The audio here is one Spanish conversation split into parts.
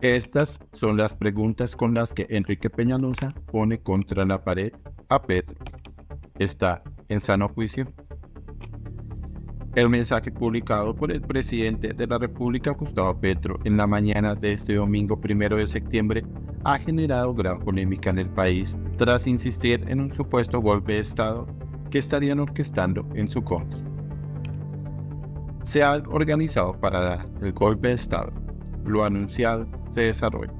Estas son las preguntas con las que Enrique Peñalosa pone contra la pared a Petro. ¿Está en sano juicio? El mensaje publicado por el presidente de la República, Gustavo Petro, en la mañana de este domingo primero de septiembre, ha generado gran polémica en el país tras insistir en un supuesto golpe de Estado que estarían orquestando en su contra. Se ha organizado para dar el golpe de Estado, lo anunciado se desarrolla.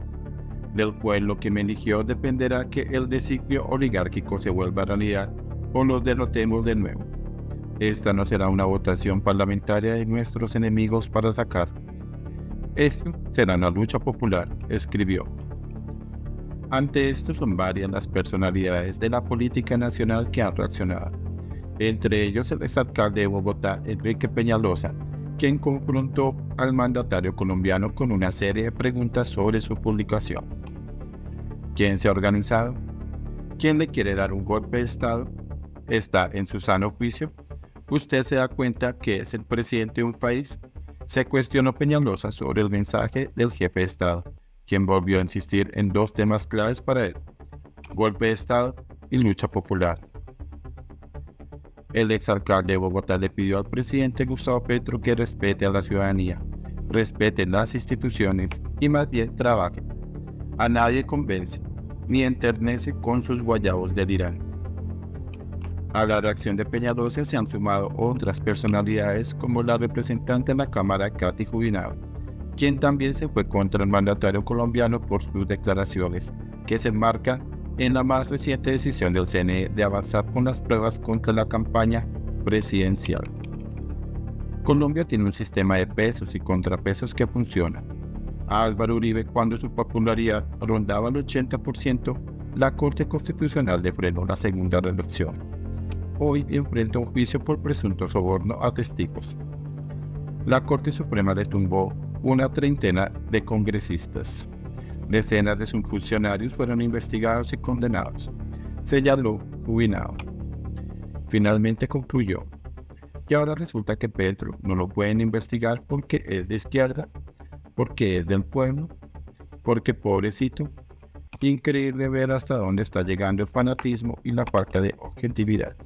Del pueblo que me eligió dependerá que el designio oligárquico se vuelva realidad o los derrotemos de nuevo. Esta no será una votación parlamentaria de nuestros enemigos para sacar. Esto será una lucha popular, escribió. Ante esto son varias las personalidades de la política nacional que han reaccionado, entre ellos el exalcalde de Bogotá, Enrique Peñalosa, quien confrontó al mandatario colombiano con una serie de preguntas sobre su publicación. ¿Quién se ha organizado? ¿Quién le quiere dar un golpe de Estado? ¿Está en su sano juicio? ¿Usted se da cuenta que es el presidente de un país? Se cuestionó Peñalosa sobre el mensaje del jefe de Estado, quien volvió a insistir en dos temas claves para él, golpe de Estado y lucha popular. El exalcalde de Bogotá le pidió al presidente Gustavo Petro que respete a la ciudadanía, respete las instituciones y más bien trabaje. A nadie convence ni enternece con sus guayabos delirantes. A la reacción de Peñalosa se han sumado otras personalidades como la representante en la Cámara Katy Jubinado, quien también se fue contra el mandatario colombiano por sus declaraciones, que se enmarcan en la más reciente decisión del CNE de avanzar con las pruebas contra la campaña presidencial. Colombia tiene un sistema de pesos y contrapesos que funciona. A Álvaro Uribe, cuando su popularidad rondaba el 80%, la Corte Constitucional le frenó la segunda reelección. Hoy enfrenta un juicio por presunto soborno a testigos. La Corte Suprema le tumbó una treintena de congresistas. Decenas de sus funcionarios fueron investigados y condenados. Señaló Ubinao. Finalmente concluyó. Y ahora resulta que Petro no lo pueden investigar porque es de izquierda, porque es del pueblo, porque pobrecito. Increíble ver hasta dónde está llegando el fanatismo y la falta de objetividad.